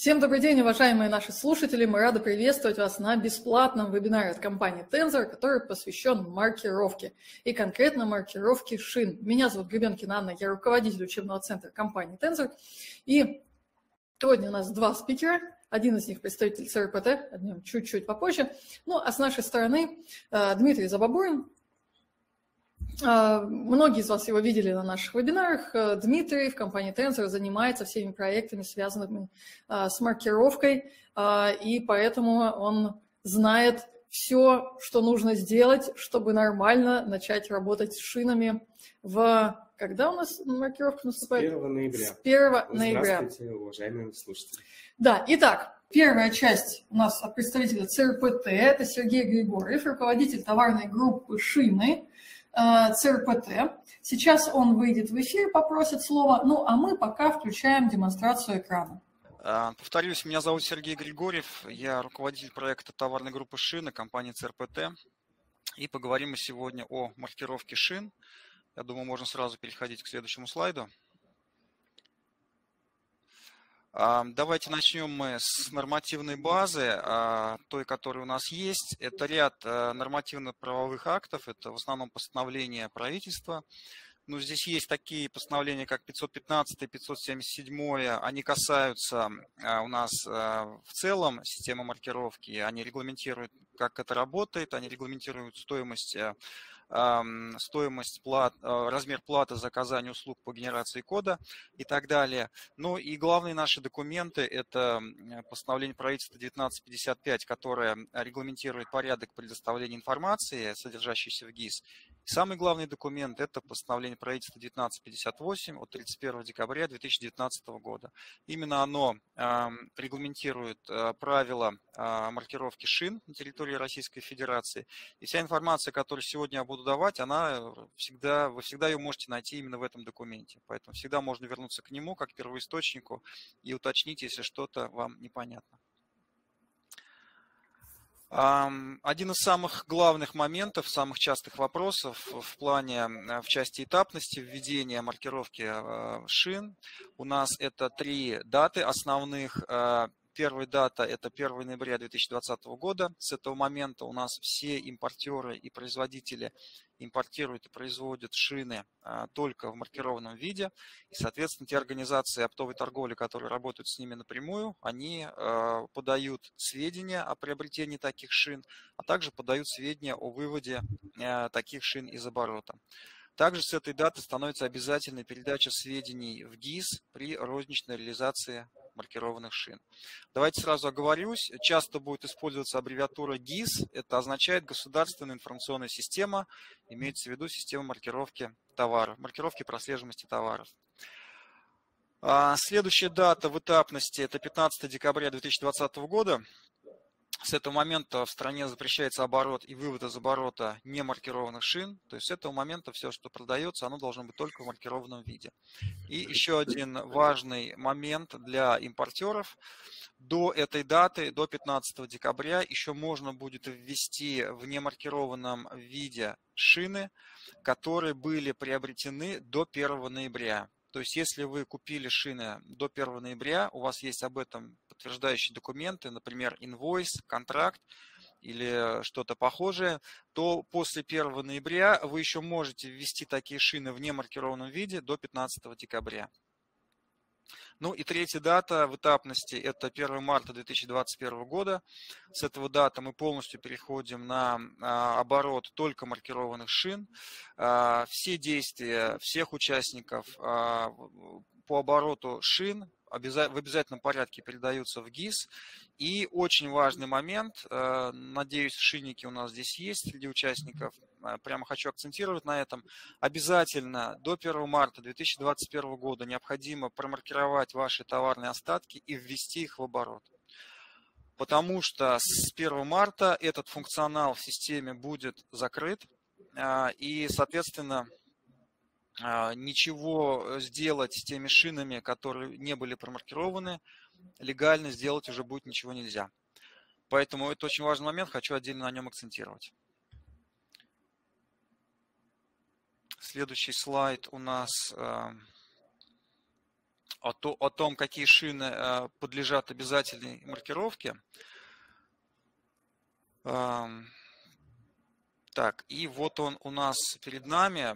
Всем добрый день, уважаемые наши слушатели. Мы рады приветствовать вас на бесплатном вебинаре от компании Tensor, который посвящен маркировке и конкретно маркировке шин. Меня зовут Гребенкина Анна, я руководитель учебного центра компании Tensor. И сегодня у нас два спикера. Один из них представитель ЦРПТ, о нем чуть-чуть попозже. Ну, а с нашей стороны э, Дмитрий Забабурин, многие из вас его видели на наших вебинарах. Э, Дмитрий в компании Tensor занимается всеми проектами, связанными а, с маркировкой, а, и поэтому он знает все, что нужно сделать, чтобы нормально начать работать с шинами в... Когда у нас маркировка наступает? С 1 ноября. С 1 ноября. Здравствуйте, уважаемые слушатели. Да, итак, первая часть у нас от представителя ЦРПТ, это Сергей Григорьев, руководитель товарной группы «Шины», ЦРПТ. Сейчас он выйдет в эфир, попросит слово, ну а мы пока включаем демонстрацию экрана. Э, повторюсь, меня зовут Сергей Григорьев, я руководитель проекта товарной группы шины компании ЦРПТ. И поговорим мы сегодня о маркировке шин. Я думаю, можно сразу переходить к следующему слайду. Давайте начнем мы с нормативной базы, а, той, которая у нас есть. Это ряд э, нормативно-правовых актов, это в основном постановления правительства. Но ну, здесь есть такие постановления, как 515 и 577, они касаются а, у нас э, в целом системы маркировки, они регламентируют, как это работает, они регламентируют стоимость э, стоимость плат, э, размер платы за оказание услуг по генерации кода и так далее. Ну и главные наши документы – это постановление правительства 1955, которое регламентирует порядок предоставления информации, содержащейся в ГИС. Самый главный документ – это постановление правительства 1958 от 31 декабря 2019 года. Именно оно регламентирует э, правила а, маркировки шин на территории Российской Федерации. И вся информация, которую сегодня я буду буду давать, она э, всегда, вы всегда ее можете найти именно в этом документе. Поэтому всегда можно вернуться к нему как первоисточнику и уточнить, если что-то вам непонятно. Один из самых главных моментов, самых частых вопросов в плане, э, в части этапности введения маркировки э, шин у нас это три даты основных. Первая дата – это 1 ноября 2020 года. С этого момента у нас все импортеры и производители импортируют и производят шины а, только в маркированном виде. И, соответственно, те организации оптовой торговли, которые работают с ними напрямую, они а, подают сведения о приобретении таких шин, а также подают сведения о выводе а, таких шин из оборота. Также с этой даты становится обязательной передача сведений в ГИС при розничной реализации маркированных шин. Давайте сразу оговорюсь. Часто будет использоваться аббревиатура ГИС. Это означает государственная информационная система, имеется в виду система маркировки товаров, маркировки прослеживаемости товаров. А, следующая дата в этапности – это 15 декабря 2020 года. С этого момента в стране запрещается оборот и вывод из оборота немаркированных шин. То есть с этого момента все, что продается, оно должно быть только в маркированном виде. И еще один важный момент для импортеров. До этой даты, до 15 декабря, еще можно будет ввести в немаркированном виде шины, которые были приобретены до 1 ноября. То есть, если вы купили шины до 1 ноября, у вас есть об этом подтверждающие документы, например, инвойс, контракт или что-то похожее, то после 1 ноября вы еще можете ввести такие шины в немаркированном виде до 15 декабря. Ну и третья дата в этапности – это 1 марта 2021 года. С этого дата мы полностью переходим на а, оборот только маркированных шин. А, все действия всех участников а, по обороту шин в обязательном порядке передаются в ГИС. И очень важный момент, надеюсь, шинники у нас здесь есть среди участников, Э, прямо хочу акцентировать на этом, обязательно до 1 марта 2021 года необходимо промаркировать ваши товарные остатки и ввести их в оборот. Потому что с 1 марта этот функционал в системе будет закрыт, э, и, соответственно, э, ничего сделать с теми шинами, которые не были промаркированы, легально сделать уже будет ничего нельзя. Поэтому это очень важный момент, хочу отдельно на нем акцентировать. Следующий слайд у нас э, о, то, о том, какие шины э, подлежат обязательной маркировке. Так, и вот он у нас перед нами.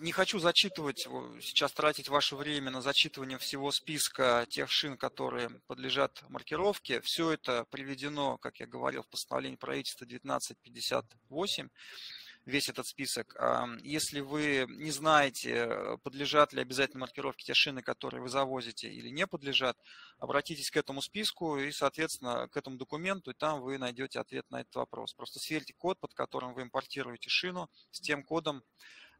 Не хочу зачитывать, сейчас тратить ваше время на зачитывание всего списка тех шин, которые подлежат маркировке. Все это приведено, как я говорил, в постановлении правительства 1958 весь этот список. Если вы не знаете, подлежат ли обязательно маркировке те шины, которые вы завозите или не подлежат, обратитесь к этому списку и, соответственно, к этому документу, и там вы найдете ответ на этот вопрос. Просто сверьте код, под которым вы импортируете шину, с тем кодом,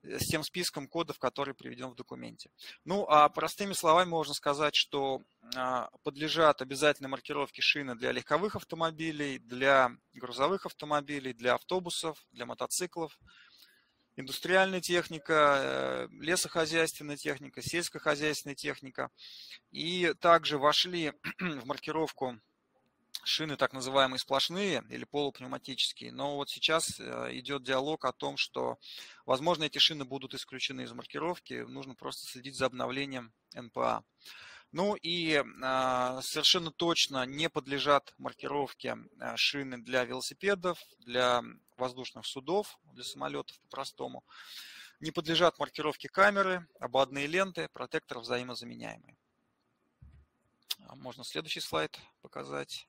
с тем списком кодов, который приведен в документе. Ну, а простыми словами можно сказать, что а, подлежат обязательной маркировке шины для легковых автомобилей, для грузовых автомобилей, для автобусов, для мотоциклов, индустриальная техника, э, лесохозяйственная техника, сельскохозяйственная техника. И также вошли в маркировку шины так называемые сплошные или полупневматические, но вот сейчас э, идет диалог о том, что, возможно, эти шины будут исключены из маркировки, нужно просто следить за обновлением НПА. Ну и э, совершенно точно не подлежат маркировке э, шины для велосипедов, для воздушных судов, для самолетов по-простому. Не подлежат маркировке камеры, ободные ленты, протекторы взаимозаменяемые. А можно следующий слайд показать.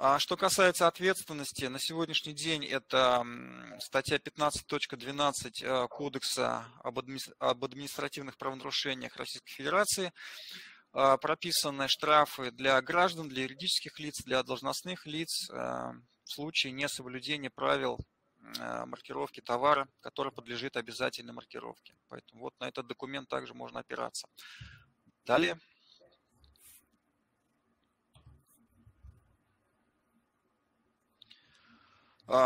А что касается ответственности, на сегодняшний день это статья 15.12 э, Кодекса об административных правонарушениях Российской Федерации. А, прописаны штрафы для граждан, для юридических лиц, для должностных лиц э, в случае несоблюдения правил э, маркировки товара, который подлежит обязательной маркировке. Поэтому вот на этот документ также можно опираться. Далее.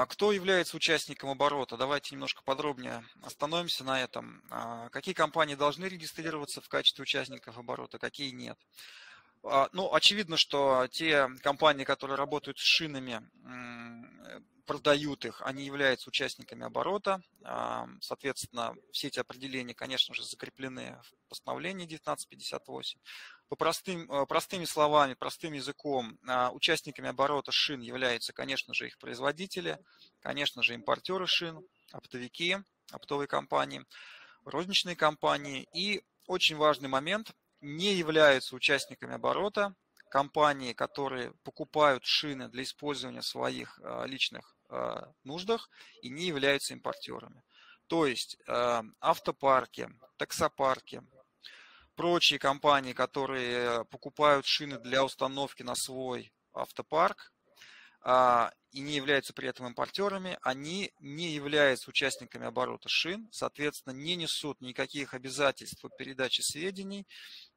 Кто является участником оборота? Давайте немножко подробнее остановимся на этом. А, какие компании должны регистрироваться в качестве участников оборота, какие нет? А, ну, очевидно, что те компании, которые работают с шинами, продают их, они являются участниками оборота. Соответственно, все эти определения, конечно же, закреплены в постановлении 1958. По простым, простыми словами, простым языком, участниками оборота шин являются, конечно же, их производители, конечно же, импортеры шин, оптовики, оптовые компании, розничные компании. И очень важный момент, не являются участниками оборота компании, которые покупают шины для использования в своих э, личных э, нуждах и не являются импортерами. То есть э, автопарки, таксопарки, прочие компании, которые покупают шины для установки на свой автопарк, а, и не являются при этом импортерами, они не являются участниками оборота шин, соответственно, не несут никаких обязательств по передаче сведений,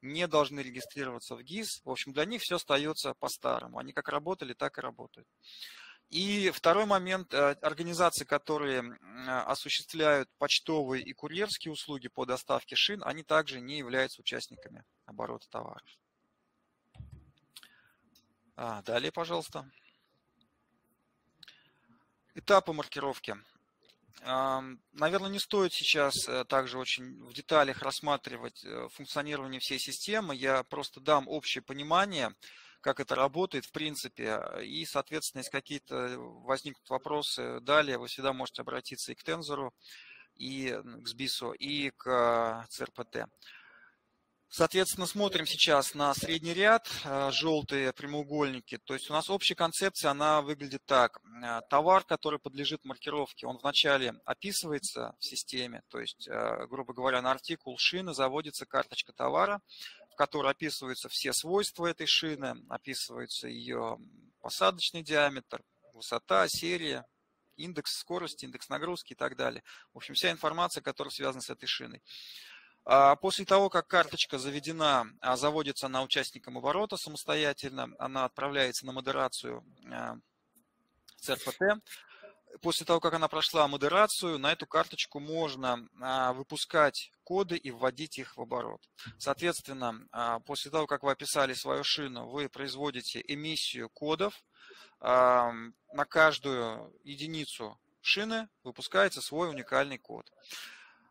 не должны регистрироваться в ГИС. В общем, для них все остается по-старому. Они как работали, так и работают. И второй момент, э, организации, которые осуществляют почтовые и курьерские услуги по доставке шин, они также не являются участниками оборота товаров. А, далее, пожалуйста. Этапы маркировки. Наверное, не стоит сейчас э, также очень в деталях рассматривать э, функционирование всей системы. Я просто дам общее понимание, как это работает в принципе. И, соответственно, если какие-то возникнут вопросы далее, вы всегда можете обратиться и к Тензору, и к СБИСу, и к ЦРПТ. Соответственно, смотрим сейчас на средний ряд, э, желтые прямоугольники. То есть у нас общая концепция, она выглядит так. Э, товар, который подлежит маркировке, он вначале описывается в системе. То есть, э, грубо говоря, на артикул шины заводится карточка товара, в которой описываются все свойства этой шины, описывается ее посадочный диаметр, высота, серия, индекс скорости, индекс нагрузки и так далее. В общем, вся информация, которая связана с этой шиной. А после того, как карточка заведена, а заводится она участником оборота самостоятельно, она отправляется на модерацию а, ЦРПТ. После того, как она прошла модерацию, на эту карточку можно выпускать коды и вводить их в оборот. Соответственно, после того, как вы описали свою шину, вы производите эмиссию кодов. На каждую единицу шины выпускается свой уникальный код.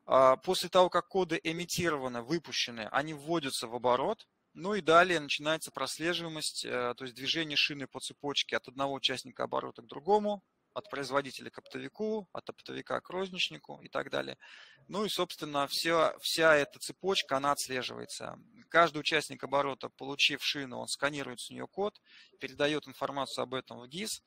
А, после того, как коды эмитированы, выпущены, они вводятся в оборот, ну и далее начинается прослеживаемость, э, то есть движение шины по цепочке от одного участника оборота к другому, от производителя к оптовику, от оптовика к розничнику и так далее. Ну и, собственно, вся, вся эта цепочка, она отслеживается. Каждый участник оборота, получив шину, он сканирует с нее код, передает информацию об этом в ГИС,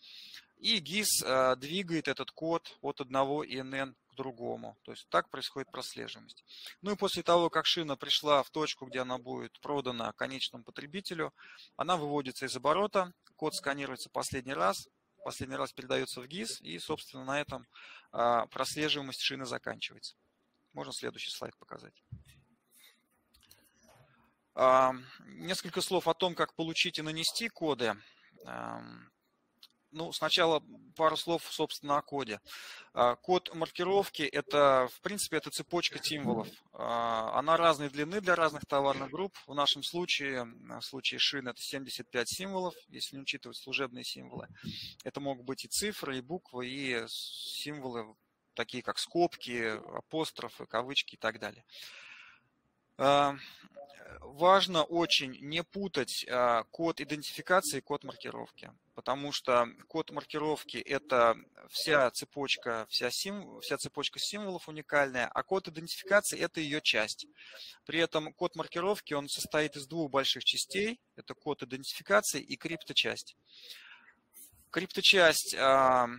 и ГИС э, двигает этот код от одного ИНН другому. То есть так происходит прослеживаемость. Ну и после того, как шина пришла в точку, где она будет продана конечному потребителю, она выводится из оборота, код сканируется последний раз, последний раз передается в ГИС, и, собственно, на этом а, прослеживаемость шины заканчивается. Можно следующий слайд показать. Несколько слов о том, как получить и нанести коды. Ну, сначала пару слов, собственно, о коде. А, код маркировки – это, в принципе, это цепочка символов. А, она разной длины для разных товарных групп. В нашем случае, в случае шин, это 75 символов, если не учитывать служебные символы. Это могут быть и цифры, и буквы, и символы, такие как скобки, апострофы, кавычки и так далее. А, важно очень не путать код идентификации и код маркировки потому что код маркировки – это вся цепочка, вся, сим, вся цепочка символов уникальная, а код идентификации – это ее часть. При этом код маркировки, он состоит из двух больших частей – это код идентификации и крипточасть. Крипточасть, а,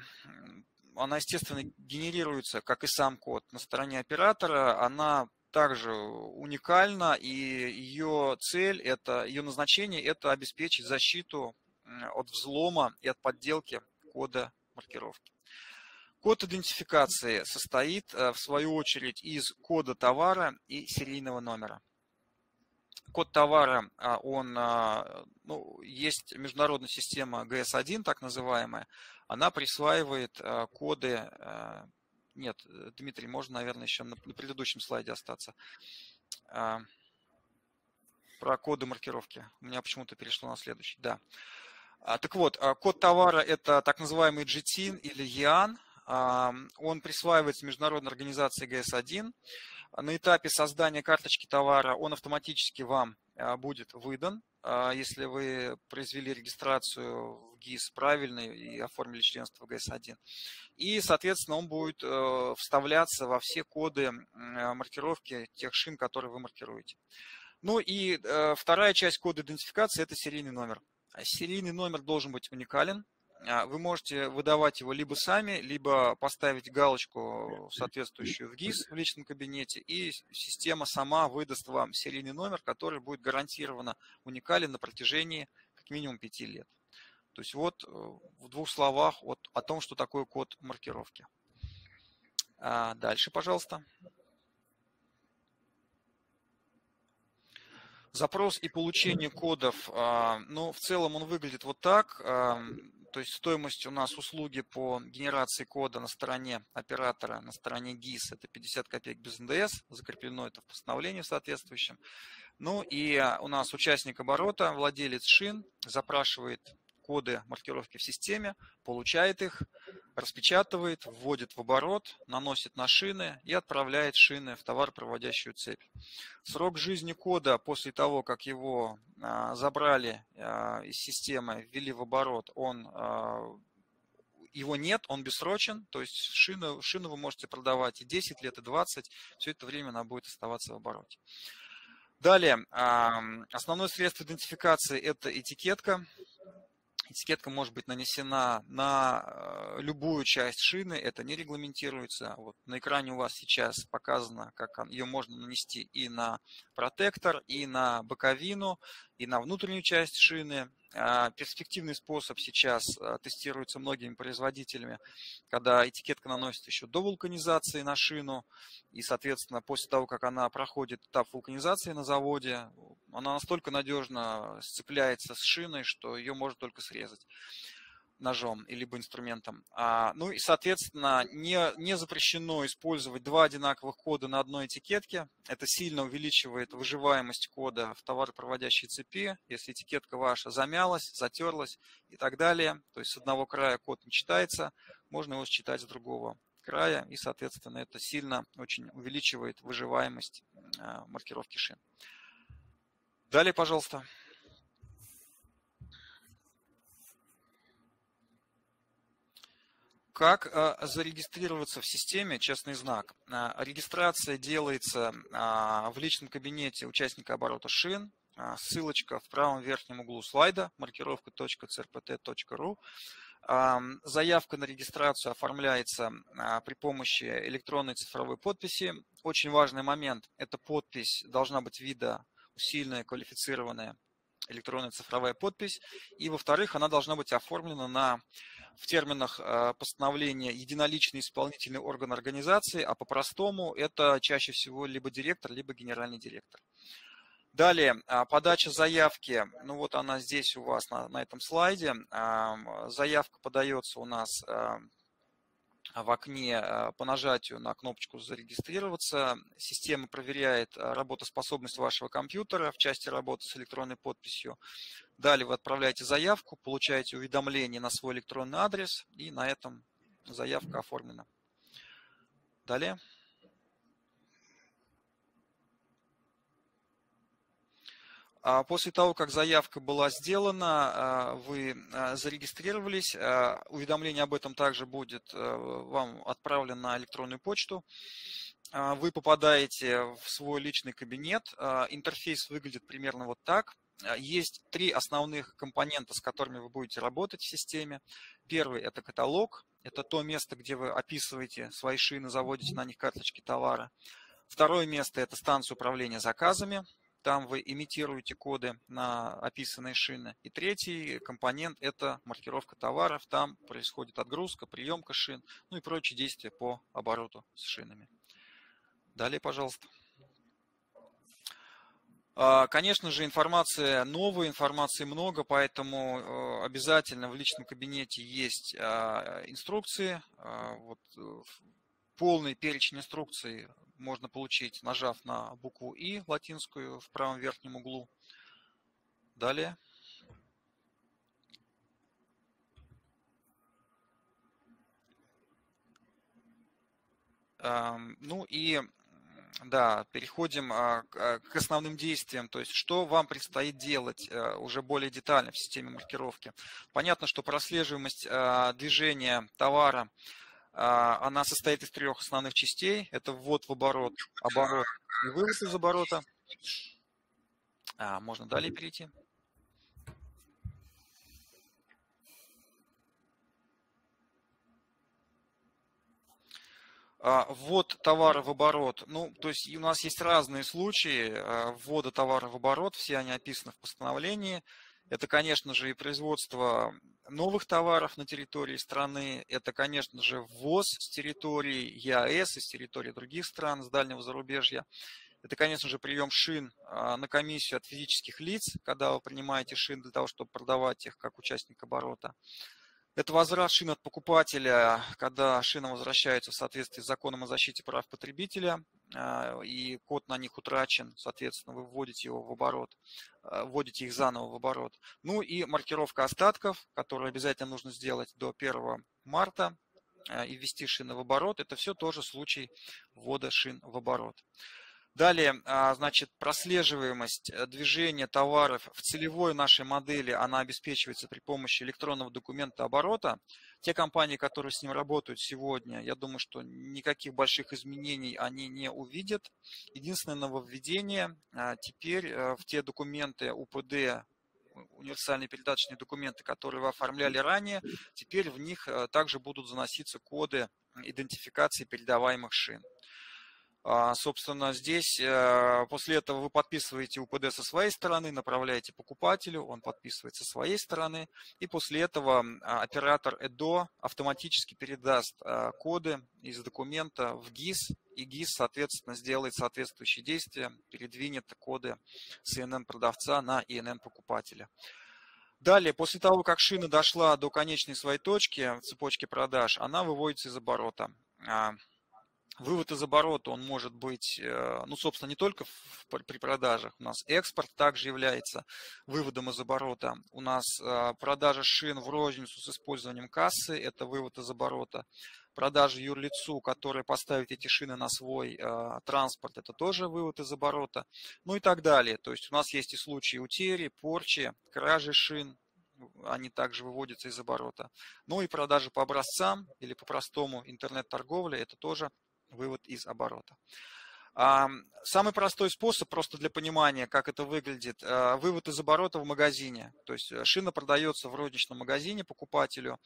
она, естественно, генерируется, как и сам код, на стороне оператора, она также уникальна, и ее цель, это, ее назначение – это обеспечить защиту от взлома и от подделки кода маркировки. Код идентификации состоит, э, в свою очередь, из кода товара и серийного номера. Код товара, а, он, а, ну, есть международная система GS1, так называемая, она присваивает а, коды, нет, Дмитрий, можно, наверное, еще на предыдущем слайде остаться, про коды маркировки. У меня почему-то перешло на следующий, да. А, так вот, а, код товара – это так называемый GTIN или EAN. А, он присваивается международной организации ГС-1. На этапе создания карточки товара он автоматически вам будет выдан, если вы произвели регистрацию в ГИС правильно и оформили членство в ГС-1. И, соответственно, он будет э, вставляться во все коды маркировки тех шин, которые вы маркируете. Ну и э, вторая часть кода идентификации – это серийный номер. А серийный номер должен быть уникален. А, вы можете выдавать его либо сами, либо поставить галочку соответствующую в ГИС в личном кабинете, и система сама выдаст вам серийный номер, который будет гарантированно уникален на протяжении как минимум пяти лет. То есть вот э, в двух словах вот о том, что такое код маркировки. А дальше, пожалуйста. Запрос и получение кодов, а, ну, в целом он выглядит вот так. То есть стоимость у нас услуги по генерации кода на стороне оператора, на стороне ГИС, это 50 копеек без НДС, закреплено это в постановлении соответствующем. Ну и у нас участник оборота, владелец шин, запрашивает коды маркировки в системе, получает их, распечатывает, вводит в оборот, наносит на шины и отправляет шины в товаропроводящую цепь. Срок жизни кода после того, как его а, забрали а, из системы, ввели в оборот, он а, его нет, он бессрочен, то есть шину, шину вы можете продавать и 10 лет, и 20, все это время она будет оставаться в обороте. Далее, основное средство идентификации – это этикетка. Этикетка может быть нанесена на э, любую часть шины, это не регламентируется. Вот на экране у вас сейчас показано, как ее можно нанести и на протектор, и на боковину, и на внутреннюю часть шины. А, перспективный способ сейчас а, тестируется многими производителями, когда этикетка наносится еще до вулканизации на шину, и, соответственно, после того, как она проходит этап вулканизации на заводе, она настолько надежно сцепляется с шиной, что ее можно только срезать ножом либо инструментом. А, ну и, соответственно, не, не запрещено использовать два одинаковых кода на одной этикетке. Это сильно увеличивает выживаемость кода в товаропроводящей цепи. Если этикетка ваша замялась, затерлась и так далее, то есть с одного края код не читается, можно его считать с другого края, и, соответственно, это сильно очень увеличивает выживаемость маркировки шин. Далее, пожалуйста. Как э, зарегистрироваться в системе «Честный знак»? Э, регистрация делается э, в личном кабинете участника оборота шин. Ссылочка в правом верхнем углу слайда, маркировка .crpt.ru. Заявка на регистрацию оформляется при помощи электронной цифровой подписи. Очень важный момент – эта подпись должна быть вида усиленная, квалифицированная электронная цифровая подпись. И, во-вторых, она должна быть оформлена на, в терминах э, постановления единоличный исполнительный орган организации, а по-простому это чаще всего либо директор, либо генеральный директор. Далее, а, подача заявки, ну вот она здесь у вас на, на этом слайде. Заявка подается у нас в окне по нажатию на кнопочку «Зарегистрироваться». Система проверяет работоспособность вашего компьютера в части работы с электронной подписью. Далее вы отправляете заявку, получаете уведомление на свой электронный адрес, и на этом заявка оформлена. Далее. А после того, как заявка была сделана, а, вы а, зарегистрировались, уведомление об этом также будет э, вам отправлено на электронную почту. Вы попадаете в свой личный кабинет. Интерфейс выглядит примерно вот так. Есть три основных компонента, с которыми вы будете работать в системе. Первый – это каталог. Это то место, где вы описываете свои шины, заводите на них карточки товара. Второе место – это станция управления заказами там вы имитируете коды на описанные шины. И третий компонент – это маркировка товаров. Там происходит отгрузка, приемка шин, ну и прочие действия по обороту с шинами. Далее, пожалуйста. А, конечно же, информация новая, информации много, поэтому э, обязательно в личном кабинете есть а, инструкции. А, вот, э, полный перечень инструкций можно получить, нажав на букву И латинскую в правом верхнем углу. Далее. Ну и да, переходим а, а, к основным действиям. То есть, что вам предстоит делать э, уже более детально в системе маркировки. Понятно, что прослеживаемость а, движения товара она состоит из трех основных частей. Это ввод в оборот, оборот и вывод из оборота. Можно далее перейти. Ввод товара в оборот. Ну, то есть у нас есть разные случаи ввода товара в оборот, все они описаны в постановлении. Это, конечно же, и производство новых товаров на территории страны. Это, конечно же, ввоз с территории ЕАЭС и с территории других стран, с дальнего зарубежья. Это, конечно же, прием шин а, на комиссию от физических лиц, когда вы принимаете шин для того, чтобы продавать их как участник оборота. Это возврат шин от покупателя, когда шина возвращается в соответствии с законом о защите прав потребителя, а, и код на них утрачен, соответственно, вы вводите его в оборот, а, вводите их заново в оборот. Ну и маркировка остатков, которую обязательно нужно сделать до 1 марта а, и ввести шины в оборот. Это все тоже случай ввода шин в оборот. Далее, а, значит, прослеживаемость э, движения товаров в целевой нашей модели, она обеспечивается при помощи электронного документа оборота. Те компании, которые с ним работают сегодня, я думаю, что никаких больших изменений они не увидят. Единственное нововведение а, теперь э, в те документы УПД, универсальные передаточные документы, которые вы оформляли ранее, теперь в них э, также будут заноситься коды идентификации передаваемых шин. А, собственно, здесь э, после этого вы подписываете УПД со своей стороны, направляете покупателю, он подписывает со своей стороны, и после этого а, оператор ЭДО автоматически передаст а, коды из документа в ГИС, и ГИС, соответственно, сделает соответствующие действия, передвинет коды с ИНН продавца на ИНН покупателя. Далее, после того, как шина дошла до конечной своей точки в цепочке продаж, она выводится из оборота. Вывод из оборота, он может быть, э, ну, собственно, не только в, при продажах. У нас экспорт также является выводом из оборота. У нас э, продажа шин в розницу с использованием кассы – это вывод из оборота. продажи юрлицу, который поставит эти шины на свой э, транспорт, это тоже вывод из оборота, ну и так далее. То есть у нас есть и случаи утери, порчи, кражи шин, они также выводятся из оборота. Ну и продажи по образцам или по-простому интернет-торговля, это тоже вывод из оборота. Самый простой способ, просто для понимания, как это выглядит, а, вывод из оборота в магазине. То есть э, шина продается в розничном магазине покупателю,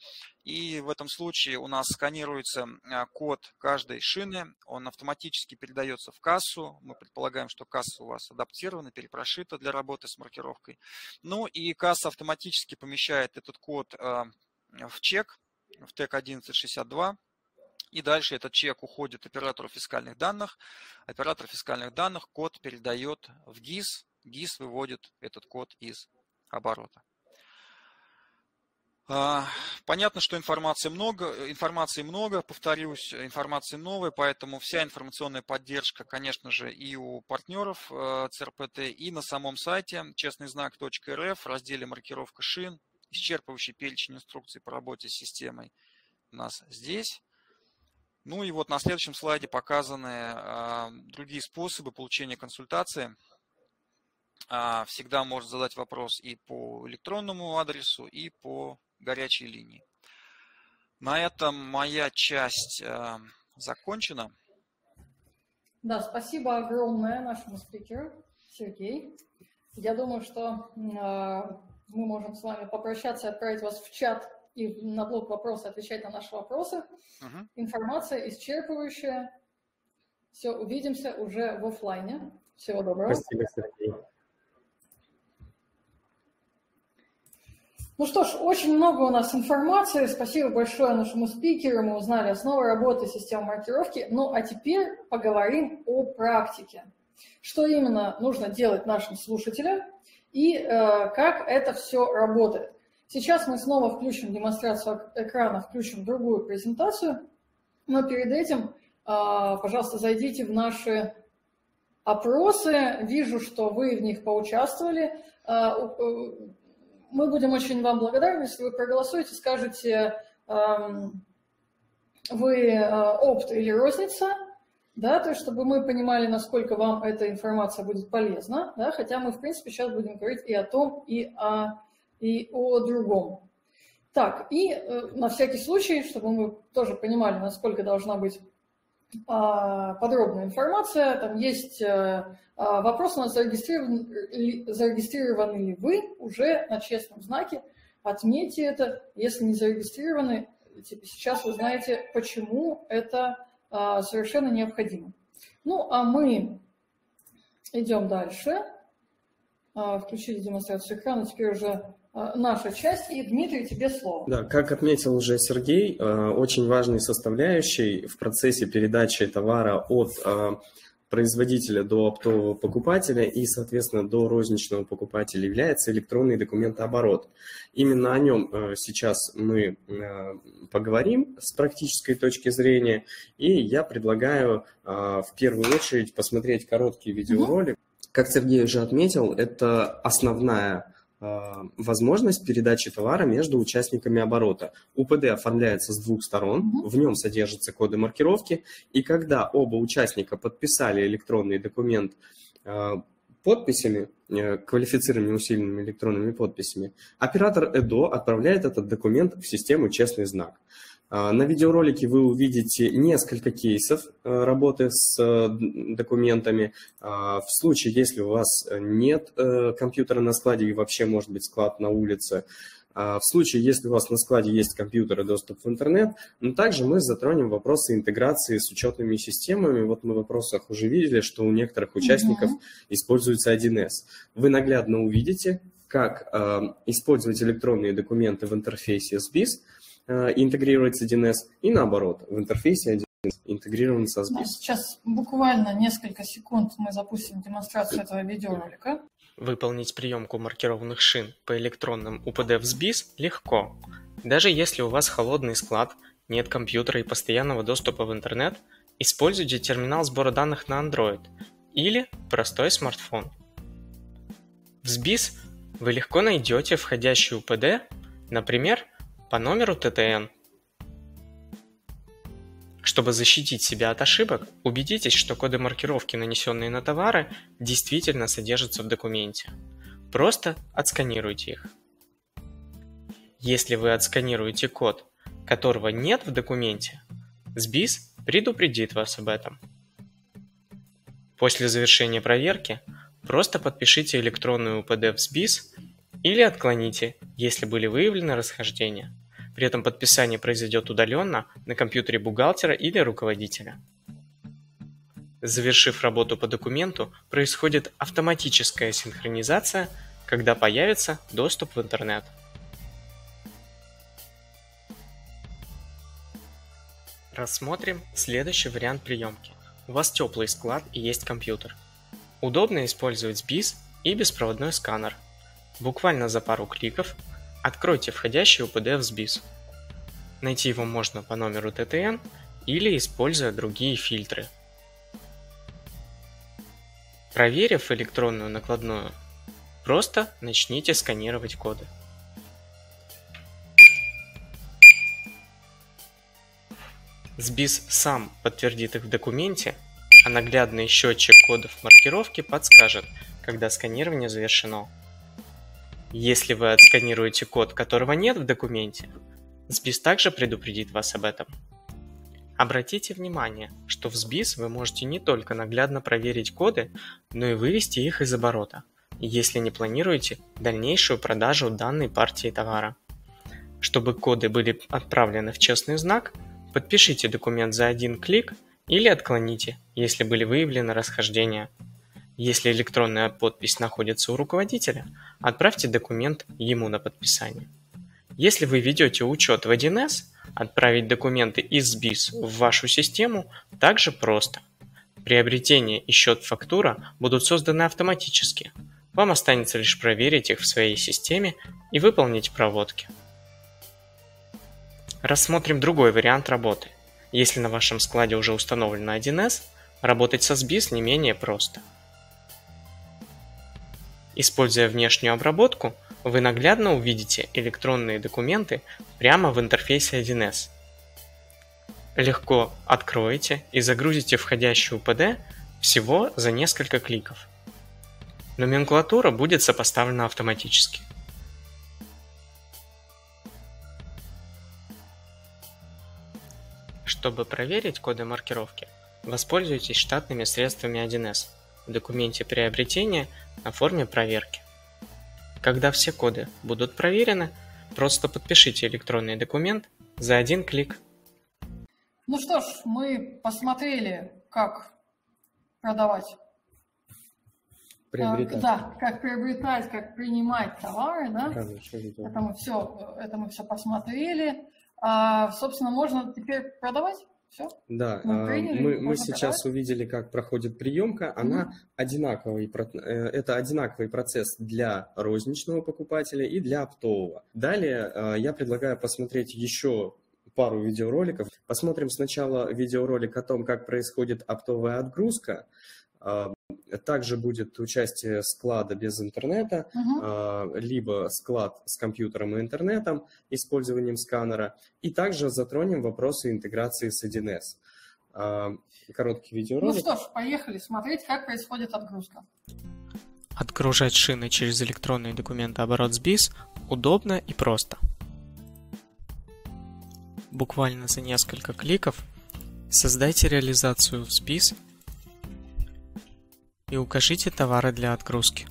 и в этом случае у нас сканируется а, код каждой шины, он автоматически передается в кассу. Мы предполагаем, что касса у вас адаптирована, перепрошита для работы с маркировкой. Ну и касса автоматически помещает этот код а, в чек, в тег 1162, и дальше этот чек уходит оператору фискальных данных. Оператор фискальных данных код передает в ГИС. ГИС выводит этот код из оборота. А, понятно, что информации много, информации много, повторюсь, информации новая, поэтому вся информационная поддержка, конечно же, и у партнеров э, ЦРПТ, и на самом сайте честныйзнак.рф в разделе «Маркировка шин», исчерпывающий перечень инструкций по работе с системой у нас здесь. Ну и вот на следующем слайде показаны а, другие способы получения консультации. А, всегда можно задать вопрос и по электронному адресу, и по горячей линии. На этом моя часть а, закончена. Да, спасибо огромное нашему спикеру Сергей. Я думаю, что мы можем с вами попрощаться и отправить вас в чат и на блок вопросы отвечать на наши вопросы. Угу. Информация исчерпывающая. Все, увидимся уже в офлайне. Всего доброго. Спасибо, Сергей. Ну что ж, очень много у нас информации. Спасибо большое нашему спикеру. Мы узнали основы работы системы маркировки. Ну а теперь поговорим о практике. Что именно нужно делать нашим слушателям и э, как это все работает. Сейчас мы снова включим демонстрацию экрана, включим другую презентацию, но перед этим, а, пожалуйста, зайдите в наши опросы. Вижу, что вы в них поучаствовали. А, мы будем очень вам благодарны, если вы проголосуете, скажете, вы а, опт или розница, да, то есть чтобы мы понимали, насколько вам эта информация будет полезна, да, хотя мы, в принципе, сейчас будем говорить и о том, и о и о другом. Так, и э, на всякий случай, чтобы мы тоже понимали, насколько должна быть а, подробная информация, там есть а, вопрос у нас, зарегистрирован, зарегистрированы ли вы уже на честном знаке, отметьте это, если не зарегистрированы, типа сейчас вы знаете, почему это а, совершенно необходимо. Ну, а мы идем дальше. Включили демонстрацию экрана, теперь уже Э, наша часть. И, Дмитрий, тебе слово. Да, как отметил уже Сергей, э, очень важной составляющей в процессе передачи товара от э, производителя до оптового покупателя и, соответственно, до розничного покупателя является электронный документооборот. Именно о нем сейчас мы поговорим с практической точки зрения, и я предлагаю в первую очередь посмотреть короткий видеоролик. Как Сергей уже отметил, это основная Э, возможность передачи товара между участниками оборота. УПД оформляется с двух сторон, в нем содержатся коды маркировки, и когда оба участника подписали электронный документ э, подписями, э, квалифицированными усиленными электронными подписями, оператор ЭДО отправляет этот документ в систему «Честный знак». А, на видеоролике вы увидите несколько кейсов э, работы с э, документами. А, в случае, если у вас нет э, компьютера на складе и вообще может быть склад на улице, а, в случае, если у вас на складе есть компьютер и доступ в интернет, но также мы затронем вопросы интеграции с учетными системами. Вот мы в вопросах уже видели, что у некоторых участников mm используется 1С. Вы наглядно увидите, как использовать электронные документы в интерфейсе SBIS – Э, интегрировать с 1С, и наоборот, в интерфейсе 1С интегрирован со SBIS. Сейчас буквально несколько секунд мы запустим демонстрацию этого видеоролика. Выполнить приемку маркированных шин по электронным УПД в SBIS легко. Даже если у вас холодный склад, нет компьютера и постоянного доступа в интернет, используйте терминал сбора данных на Android или простой смартфон. В SBIS вы легко найдете входящий УПД, например, по номеру ТТН. Чтобы защитить себя от ошибок, убедитесь, что коды маркировки, нанесенные на товары, действительно содержатся в документе. Просто отсканируйте их. Если вы отсканируете код, которого нет в документе, SBIS предупредит вас об этом. После завершения проверки просто подпишите электронную УПД в SBIS или отклоните, если были выявлены расхождения. При этом подписание произойдет удаленно на компьютере бухгалтера или руководителя. Завершив работу по документу, происходит автоматическая синхронизация, когда появится доступ в интернет. Рассмотрим следующий вариант приемки. У вас теплый склад и есть компьютер. Удобно использовать BIS и беспроводной сканер. Буквально за пару кликов откройте входящий UPD в SBIS. Найти его можно по номеру TTN или используя другие фильтры. Проверив электронную накладную, просто начните сканировать коды. SBIS сам подтвердит их в документе, а наглядный счетчик кодов маркировки подскажет, когда сканирование завершено. Если вы отсканируете код, которого нет в документе, SBIS также предупредит вас об этом. Обратите внимание, что в SBIS вы можете не только наглядно проверить коды, но и вывести их из оборота, если не планируете дальнейшую продажу данной партии товара. Чтобы коды были отправлены в честный знак, подпишите документ за один клик или отклоните, если были выявлены расхождения. Если электронная подпись находится у руководителя, отправьте документ ему на подписание. Если вы ведете учет в 1С, отправить документы из BIS в вашу систему также просто. Приобретение и счет-фактура будут созданы автоматически. Вам останется лишь проверить их в своей системе и выполнить проводки. Рассмотрим другой вариант работы. Если на вашем складе уже установлено 1С, работать со SBIS не менее просто. Используя внешнюю обработку, вы наглядно увидите электронные документы прямо в интерфейсе 1С. Легко откроете и загрузите входящую УПД всего за несколько кликов. Номенклатура будет сопоставлена автоматически. Чтобы проверить коды маркировки, воспользуйтесь штатными средствами 1С в документе приобретения на форме проверки. Когда все коды будут проверены, просто подпишите электронный документ за один клик. Ну что ж, мы посмотрели, как продавать. Приобретать. Да, как приобретать, как принимать товары, да? Это мы все, это мы все посмотрели. А, собственно, можно теперь продавать. Все? Да, Мы а, приняли, мы, мы сейчас продавать? увидели, как проходит приемка. Она одинаковый, про- э, это одинаковый процесс для розничного покупателя и для оптового. Далее э, я предлагаю посмотреть еще пару видеороликов. Посмотрим сначала видеоролик о том, как происходит оптовая отгрузка. Также будет участие склада без интернета, а, либо склад с компьютером и интернетом, использованием сканера. И также затронем вопросы интеграции с 1С. А, Короткий Ну видеоролик. что ж, поехали смотреть, как происходит отгрузка. Отгружать шины через электронные документы оборот с BIS удобно и просто. Буквально за несколько кликов создайте реализацию в SBIS и укажите товары для отгрузки.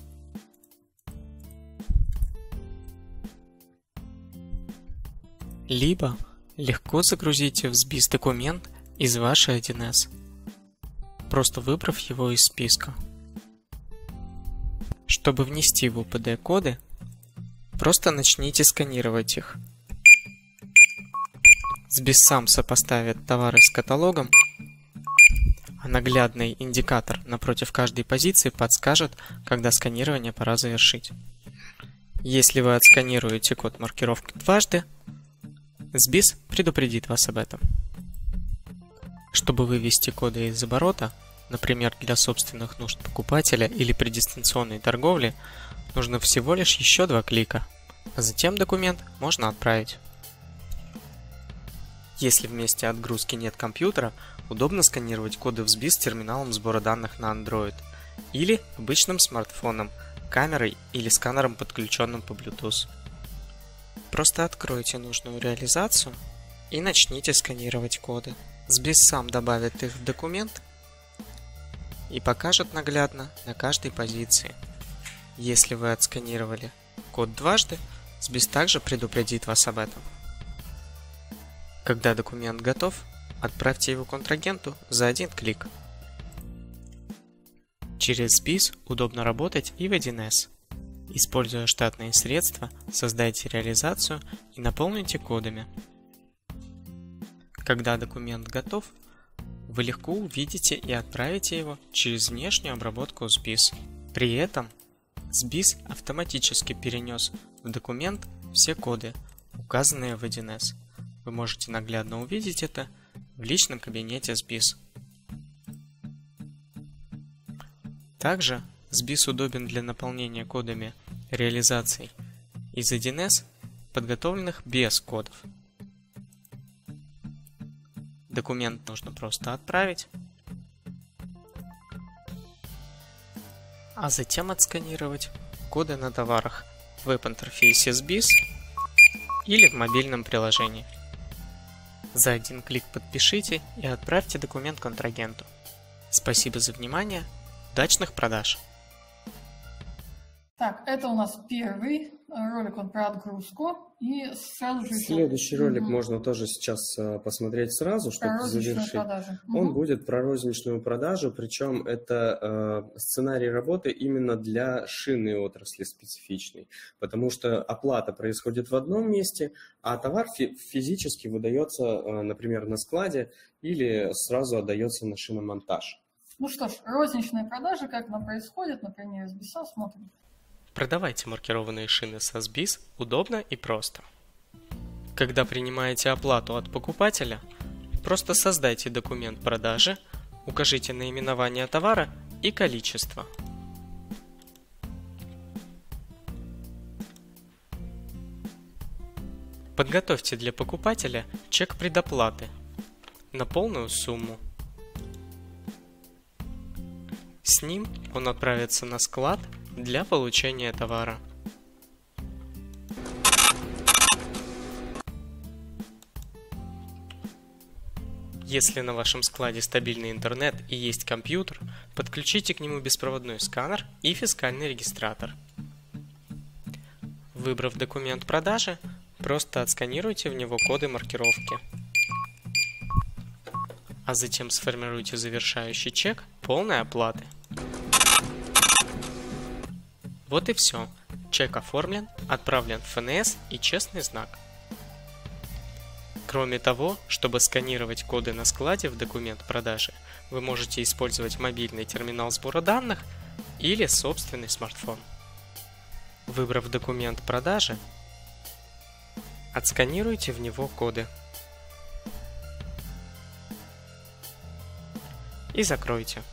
Либо легко загрузите в SBIS документ из вашей 1С, просто выбрав его из списка. Чтобы внести в УПД коды, просто начните сканировать их. SBIS сам сопоставит товары с каталогом, наглядный индикатор напротив каждой позиции подскажет, когда сканирование пора завершить. Если вы отсканируете код маркировки дважды, SBIS предупредит вас об этом. Чтобы вывести коды из оборота, например, для собственных нужд покупателя или при дистанционной торговле, нужно всего лишь еще два клика, а затем документ можно отправить. Если в месте отгрузки нет компьютера, удобно сканировать коды в SBIS терминалом сбора данных на Android или обычным смартфоном, камерой или сканером, подключенным по Bluetooth. Просто откройте нужную реализацию и начните сканировать коды. SBIS сам добавит их в документ и покажет наглядно на каждой позиции. Если вы отсканировали код дважды, SBIS также предупредит вас об этом. Когда документ готов, отправьте его контрагенту за один клик. Через BIS удобно работать и в 1С. Используя штатные средства, создайте реализацию и наполните кодами. Когда документ готов, вы легко увидите и отправите его через внешнюю обработку SBIS. При этом SBIS автоматически перенес в документ все коды, указанные в 1С. Вы можете наглядно увидеть это в личном кабинете SBIS. Также SBIS удобен для наполнения кодами реализаций из 1С, подготовленных без кодов. Документ нужно просто отправить, а затем отсканировать коды на товарах в веб-интерфейсе SBIS или в мобильном приложении. За один клик подпишите и отправьте документ контрагенту. Спасибо за внимание, удачных продаж! Так, это у нас первый ролик, он про отгрузку. И сразу же... Следующий ролик угу. можно тоже сейчас э, посмотреть сразу, чтобы про завершить. Продажу. Он угу. будет про розничную продажу, причем это э, сценарий работы именно для шинной отрасли специфичный, потому что оплата происходит в одном месте, а товар фи физически выдается, э, например, на складе или сразу отдается на шиномонтаж. Ну что ж, розничная продажа, как она происходит, например, с BISA смотрим. Продавайте маркированные шины с ASBIS удобно и просто. Когда принимаете оплату от покупателя, просто создайте документ продажи, укажите наименование товара и количество. Подготовьте для покупателя чек предоплаты на полную сумму. С ним он отправится на склад для получения товара. Если на вашем складе стабильный интернет и есть компьютер, подключите к нему беспроводной сканер и фискальный регистратор. Выбрав документ продажи, просто отсканируйте в него коды маркировки. А затем сформируйте завершающий чек полной оплаты. Вот и все. Чек оформлен, отправлен в ФНС и честный знак. Кроме того, чтобы сканировать коды на складе в документ продажи, вы можете использовать мобильный терминал сбора данных или собственный смартфон. Выбрав документ продажи, отсканируйте в него коды. И закройте.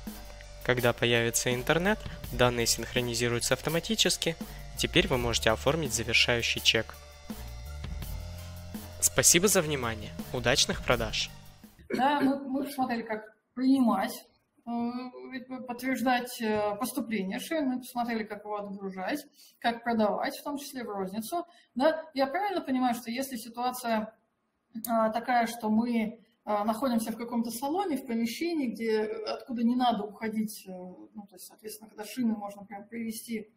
Когда появится интернет, данные синхронизируются автоматически, теперь вы можете оформить завершающий чек. Спасибо за внимание. Удачных продаж. Да, мы, мы посмотрели, как принимать, э, подтверждать э, поступление шин, мы посмотрели, как его отгружать, как продавать, в том числе в розницу. Да? Я правильно понимаю, что если ситуация а, такая, что мы находимся в каком-то салоне, в помещении, где, откуда не надо уходить, э, ну, то есть, соответственно, когда шины можно прям привести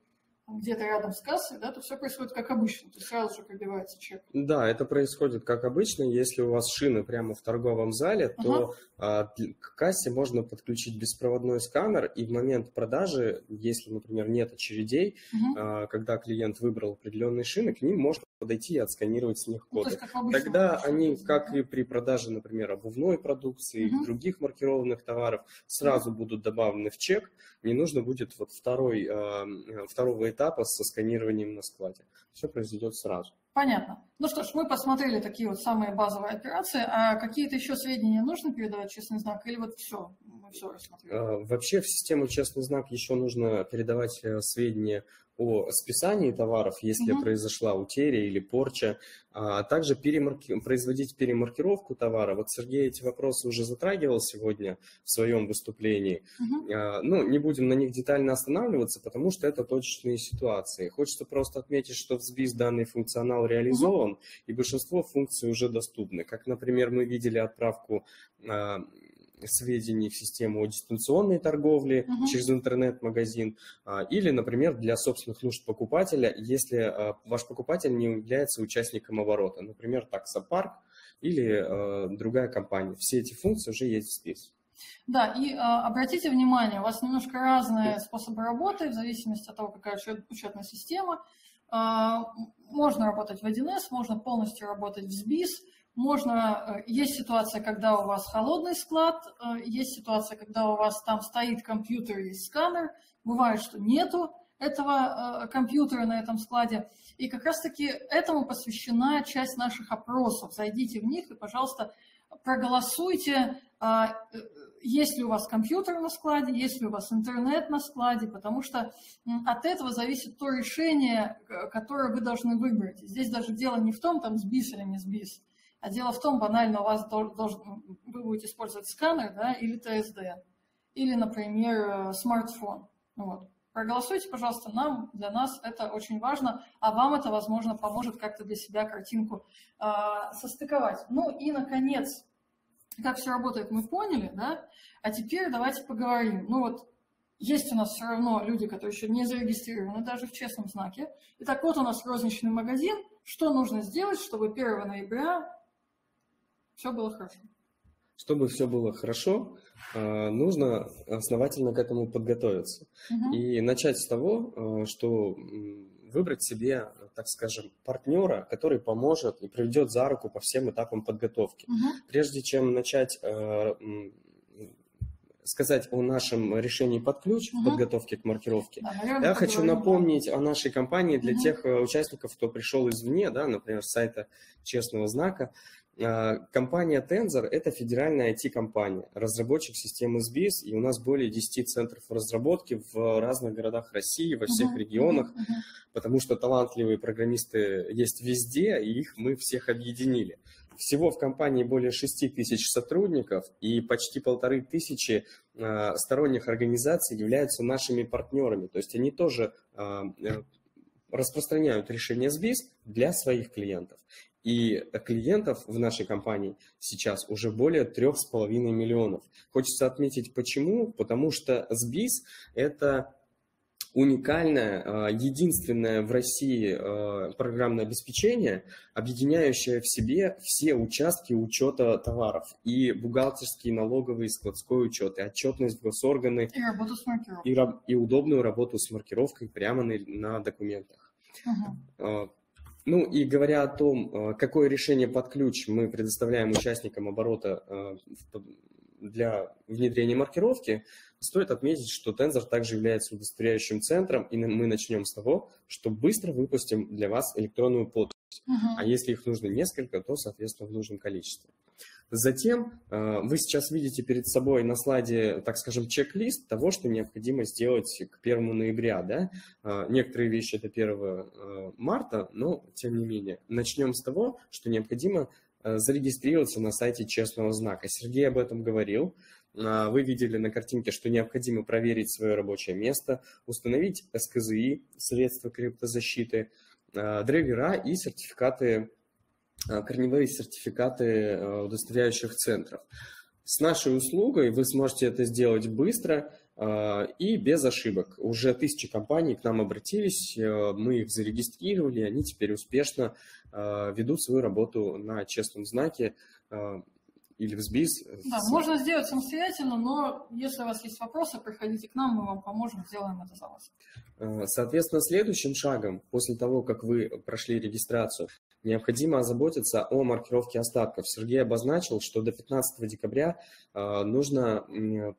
где-то рядом с кассой, да, то все происходит как обычно, то есть сразу же пробивается чек. Да, это происходит как обычно. Если у вас шины прямо в торговом зале, то ага. а, к кассе можно подключить беспроводной сканер, и в момент продажи, если, например, нет очередей, угу. а, когда клиент выбрал определенные шины, к ним можно подойти и отсканировать с них коды. Ну, Тогда они, как и при продаже, например, обувной продукции угу. других маркированных товаров, сразу угу. будут добавлены в чек. Не нужно будет вот второй, а, второго этапа со сканированием на складе. Все произойдет сразу. Понятно. Ну что ж, мы посмотрели такие вот самые базовые операции. А какие-то еще сведения нужно передавать честный знак? Или вот все? все рассмотрели. Вообще в систему честный знак еще нужно передавать сведения о списании товаров, если угу. произошла утеря или порча, а также перемарки... производить перемаркировку товара. Вот Сергей эти вопросы уже затрагивал сегодня в своем выступлении. Угу. Ну, не будем на них детально останавливаться, потому что это точечные ситуации. Хочется просто отметить, что в СБИС данный функционал реализован, угу. и большинство функций уже доступны. Как, например, мы видели отправку а, сведений в систему дистанционной торговли угу. через интернет-магазин а, или, например, для собственных нужд покупателя, если а, ваш покупатель не является участником оборота, например, таксопарк или а, другая компания. Все эти функции уже есть в списке. Да, и э, обратите внимание, у вас немножко разные способы работы в зависимости от того, какая учетная система. Э, можно работать в 1С, можно полностью работать в СБИС. Можно, э, есть ситуация, когда у вас холодный склад, э, есть ситуация, когда у вас там стоит компьютер и сканер, бывает, что нету этого э, компьютера на этом складе. И как раз-таки этому посвящена часть наших опросов. Зайдите в них и, пожалуйста, проголосуйте, есть ли у вас компьютер на складе, есть ли у вас интернет на складе, потому что от этого зависит то решение, которое вы должны выбрать. Здесь даже дело не в том, там сбис или не сбис, а дело в том, банально, у вас должен, вы будете использовать сканер да, или ТСД, или, например, э, смартфон. Вот. Проголосуйте, пожалуйста, нам, для нас это очень важно, а вам это, возможно, поможет как-то для себя картинку э, состыковать. Ну и, наконец, как все работает, мы поняли, да? А теперь давайте поговорим. Ну вот, есть у нас все равно люди, которые еще не зарегистрированы даже в честном знаке. Итак, вот у нас розничный магазин. Что нужно сделать, чтобы 1 ноября все было хорошо. Чтобы все было хорошо, а, нужно основательно к этому подготовиться. Угу. И начать с того, а, что выбрать себе, так скажем, партнера, который поможет и проведет за руку по всем этапам подготовки. Угу. Прежде чем начать а, сказать о нашем решении под ключ угу. в подготовке к маркировке, да, наверное, я хочу напомнить о нашей компании для угу. тех участников, кто пришел извне, да, например, с сайта Честного знака. А, компания Tensor – это федеральная IT-компания, разработчик системы SBIS, и у нас более 10 центров разработки в разных городах России, во всех uh-huh, регионах, uh-huh. потому что талантливые программисты есть везде, и их мы всех объединили. Всего в компании более 6 тысяч сотрудников, и почти полторы тысячи а, сторонних организаций являются нашими партнерами, то есть они тоже а, э, распространяют решения SBIS для своих клиентов. И клиентов в нашей компании сейчас уже более 3,5 миллионов. Хочется отметить почему. Потому что СБИС – это уникальное, а, единственное в России а, программное обеспечение, объединяющее в себе все участки учета товаров. И бухгалтерский, налоговый, складской учет, и отчетность в госорганы. И работу с маркировкой. И, и удобную работу с маркировкой прямо на, на документах. Uh-huh. Ну и говоря о том, э, какое решение под ключ мы предоставляем участникам оборота э, для внедрения маркировки, стоит отметить, что Tensor также является удостоверяющим центром, и мы начнем с того, что быстро выпустим для вас электронную подпись. Uh-huh. А если их нужно несколько, то, соответственно, в нужном количестве. Затем э, вы сейчас видите перед собой на слайде, так скажем, чек-лист того, что необходимо сделать к 1 ноября. Да? Э, некоторые вещи это 1 э, марта, но тем не менее. Начнем с того, что необходимо зарегистрироваться на сайте Честного знака. Сергей об этом говорил. Вы видели на картинке, что необходимо проверить свое рабочее место, установить СКЗИ, средства криптозащиты, драйвера и сертификаты корневые сертификаты э, удостоверяющих центров. С нашей услугой вы сможете это сделать быстро э, и без ошибок. Уже тысячи компаний к нам обратились, мы их зарегистрировали, они теперь успешно ведут свою работу на честном знаке или в СБИС. Да, можно сделать самостоятельно, но если у вас есть вопросы, приходите к нам, мы вам поможем, сделаем это за вас. Соответственно, следующим шагом, после того, как вы прошли регистрацию, необходимо озаботиться о маркировке остатков. Сергей обозначил, что до 15 декабря э, нужно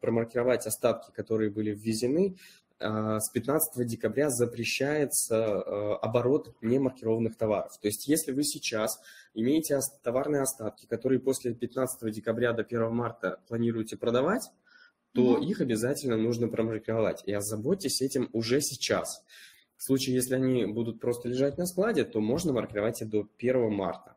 промаркировать остатки, которые были ввезены. Э, с 15 декабря запрещается э, оборот немаркированных товаров. То есть если вы сейчас имеете товарные остатки, которые после 15 декабря до 1 марта планируете продавать, то их обязательно нужно промаркировать. И озаботьтесь этим уже сейчас. В случае, если они будут просто лежать на складе, то можно маркировать и до 1 марта.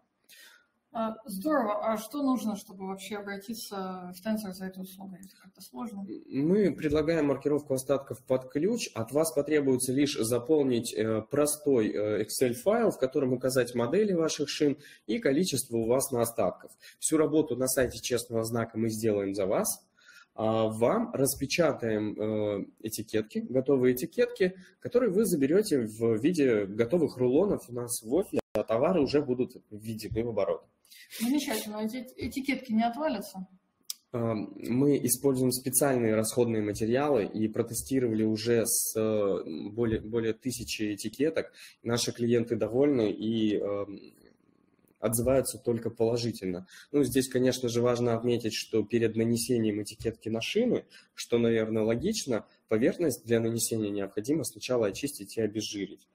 А, здорово. А что нужно, чтобы вообще обратиться в Tensor за этой услугой? Это как-то сложно? Мы предлагаем маркировку остатков под ключ. От вас потребуется лишь заполнить э, простой э, Excel-файл, в котором указать модели ваших шин и количество у вас на остатков. Всю работу на сайте Честного знака мы сделаем за вас. А вам распечатаем э, этикетки, готовые этикетки, которые вы заберете в виде готовых рулонов у нас в офисе, а товары уже будут введены в оборот. Замечательно. Эти этикетки не отвалятся? А, мы используем специальные расходные материалы и протестировали уже с э, более, более тысячи этикеток. Наши клиенты довольны и эм, отзываются только положительно. Ну, здесь, конечно же, важно отметить, что перед нанесением этикетки на шины, что, наверное, логично, поверхность для нанесения необходимо сначала очистить и обезжирить.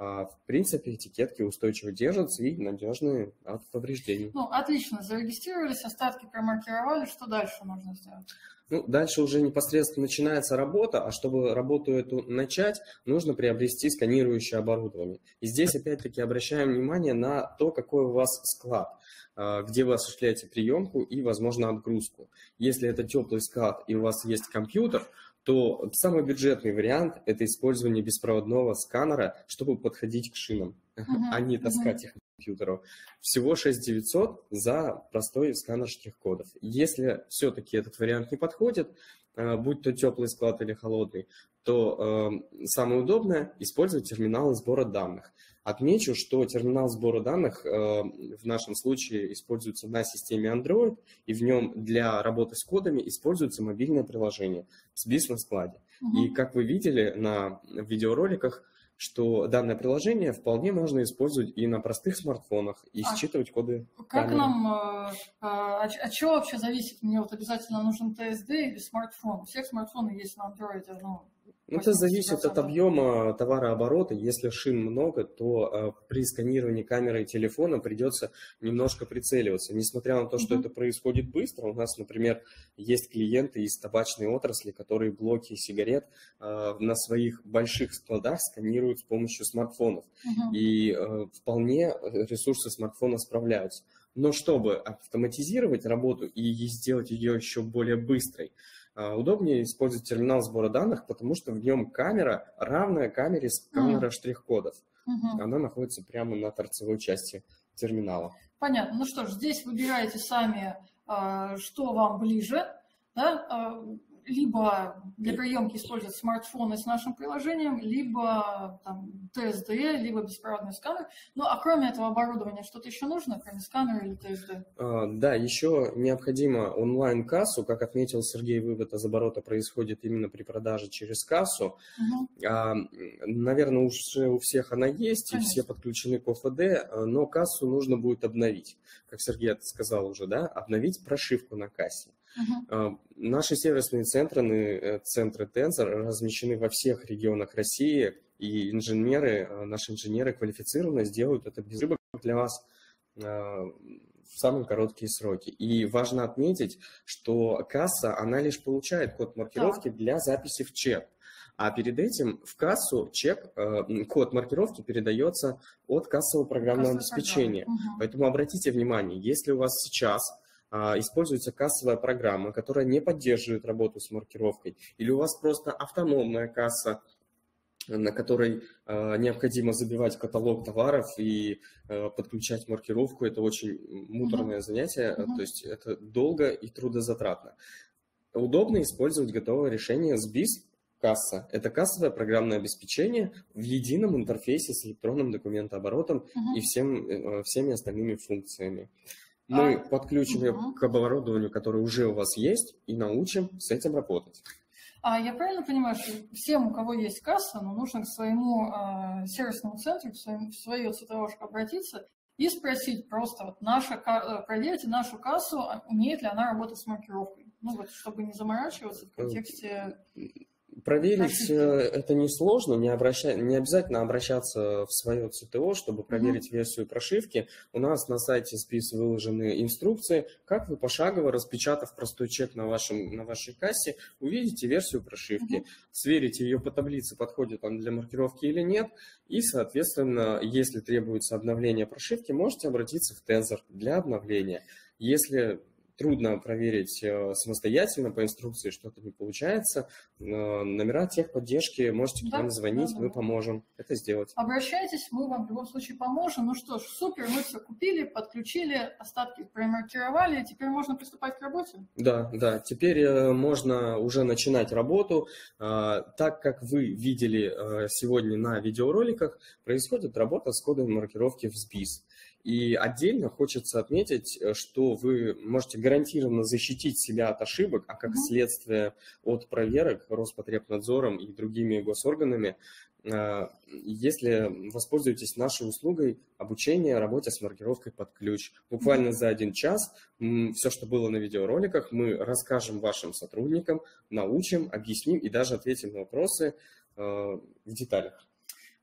А, в принципе, этикетки устойчиво держатся и надежны от повреждений. Ну, отлично, зарегистрировались, остатки промаркировали, что дальше нужно сделать? Ну, дальше уже непосредственно начинается работа, а чтобы работу эту начать, нужно приобрести сканирующее оборудование. И здесь опять-таки обращаем внимание на то, какой у вас склад, а, где вы осуществляете приемку и, возможно, отгрузку. Если это теплый склад и у вас есть компьютер, то самый бюджетный вариант – это использование беспроводного сканера, чтобы подходить к шинам, uh-huh, а не таскать uh-huh. их компьютеру. Всего 6900 за простой сканер штрих-кодов. Если все-таки этот вариант не подходит, э, будь то теплый склад или холодный, то э, самое удобное – использовать терминалы сбора данных. Отмечу, что терминал сбора данных э, в нашем случае используется на системе Android, и в нем для работы с кодами используется мобильное приложение с бизнес-складе. Угу. И как вы видели на видеороликах, что данное приложение вполне можно использовать и на простых смартфонах, и а считывать коды. Как камеры. нам, э, э, от, от чего вообще зависит? Мне вот обязательно нужен TSD или смартфон? У всех смартфоны есть на Android, ну, ну, это зависит от объема товарооборота. Если шин много, то э, при сканировании камерой телефона придется немножко прицеливаться. Несмотря на то, что mm-hmm. это происходит быстро, у нас, например, есть клиенты из табачной отрасли, которые блоки сигарет э, на своих больших складах сканируют с помощью смартфонов. Mm-hmm. И э, вполне ресурсы смартфона справляются. Но чтобы автоматизировать работу и сделать ее еще более быстрой, удобнее использовать терминал сбора данных, потому что в нем камера равная камере сканера mm. штрих-кодов. Mm-hmm. Она находится прямо на торцевой части терминала. Понятно. Ну что ж, здесь выбираете сами, а, что вам ближе. Да? А, либо для приемки использовать смартфоны с нашим приложением, либо там, TSD, либо беспроводной сканер. Ну, а кроме этого оборудования что-то еще нужно, кроме сканера или TSD? А, да, еще необходимо онлайн-кассу. Как отметил Сергей, вывод из оборота происходит именно при продаже через кассу. Угу. А, наверное, уже у всех она есть, Конечно. и все подключены к ОФД, но кассу нужно будет обновить. Как Сергей сказал уже, да, обновить прошивку на кассе. Uh-huh. Наши сервисные центры, э, центры Tensor размещены во всех регионах России, и инженеры, э, наши инженеры квалифицированно сделают это без ошибок для вас э, в самые короткие сроки. И важно отметить, что касса, она лишь получает код маркировки для записи в чек. А перед этим в кассу чек, код маркировки передается от кассового программного обеспечения. Программа. Угу. Поэтому обратите внимание, если у вас сейчас а, используется кассовая программа, которая не поддерживает работу с маркировкой, или у вас просто автономная касса, на которой э, необходимо забивать каталог товаров и э, подключать маркировку. Это очень муторное uh-huh. занятие, uh-huh. то есть это долго и трудозатратно. Удобно использовать готовое решение с BIS касса. Это кассовое программное обеспечение в едином интерфейсе с электронным документооборотом uh-huh. и всем, э, всеми остальными функциями. Мы а, подключим ее угу. к оборудованию, которое уже у вас есть, и научим с этим работать. А я правильно понимаю, что всем, у кого есть касса, но нужно к своему э, сервисному центру, к своему, в свою цветовушку обратиться и спросить просто, вот наша, э, проверьте нашу кассу, а умеет ли она работать с маркировкой. Ну вот, чтобы не заморачиваться в контексте Проверить э, это несложно, не, обращай, не обязательно обращаться в свое ЦТО, чтобы проверить mm-hmm. версию прошивки. У нас на сайте спис выложены инструкции, как вы пошагово, распечатав простой чек на, вашем, на вашей кассе, увидите версию прошивки, mm-hmm. сверите ее по таблице, подходит он для маркировки или нет, и, соответственно, если требуется обновление прошивки, можете обратиться в Tensor для обновления. Если трудно проверить э, самостоятельно по инструкции, что-то не получается. Номера техподдержки, можете да, к нам звонить, да, мы поможем это сделать. Обращайтесь, мы вам в любом случае поможем. Ну что ж, супер, мы все купили, подключили, остатки промаркировали, теперь можно приступать к работе? Да, да, теперь э, можно уже начинать работу. А, так как вы видели э, сегодня на видеороликах, происходит работа с кодом маркировки в SBIS. И отдельно хочется отметить, э, что вы можете гарантированно защитить себя от ошибок, а как следствие от проверок Роспотребнадзором и другими госорганами, э, если воспользуетесь нашей услугой обучения работе с маркировкой под ключ. Буквально за один час все, что было на видеороликах, мы расскажем вашим сотрудникам, научим, объясним и даже ответим на вопросы э, в деталях.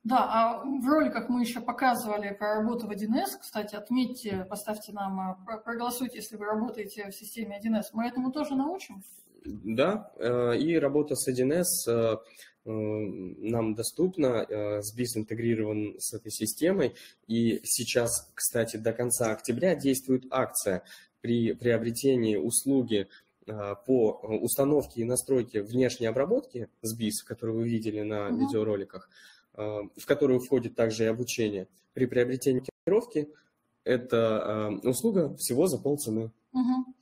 Да, а в роликах мы еще показывали про работу в 1С. Кстати, отметьте, поставьте нам, а, проголосуйте, если вы работаете в системе 1С. Мы этому тоже научим? Да, э, и работа с 1С э, э, нам доступна, SBIS интегрирован с этой системой. И сейчас, кстати, до конца октября действует акция при приобретении услуги по установке и настройке внешней обработки SBIS, которую вы видели на угу. видеороликах. Э, в которую входит также и обучение. При приобретении маркировки это э, услуга всего за полцены. Угу.